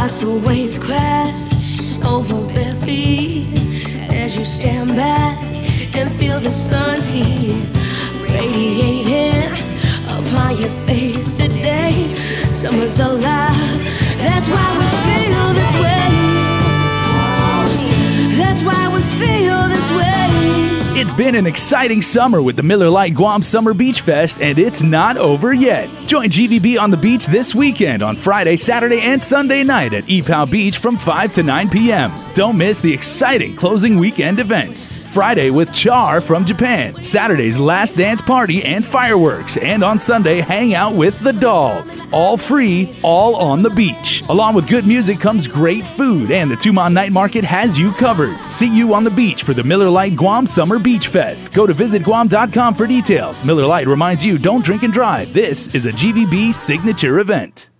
The waves crash over bare feet as you stand back and feel the sun's heat radiating upon your face today. Summer's alive, that's why been an exciting summer with the Miller Lite Guam Summer Beach Fest, and it's not over yet. Join GVB on the beach this weekend on Friday, Saturday, and Sunday night at Ypao Beach from 5 to 9 p.m. Don't miss the exciting closing weekend events. Friday with Char from Japan, Saturday's last dance party and fireworks, and on Sunday, hang out with the dolls. All free, all on the beach. Along with good music comes great food, and the Tumon Night Market has you covered. See you on the beach for the Miller Lite Guam Summer Beach Fest. Go to visitguam.com for details. Miller Lite reminds you don't drink and drive. This is a GVB signature event.